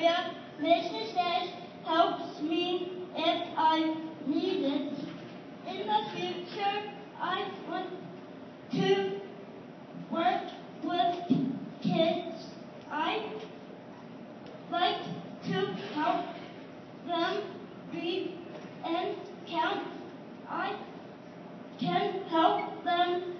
Mrs. S helps me if I need it. In the future, I want to work with kids. I like to help them read and count. I can help them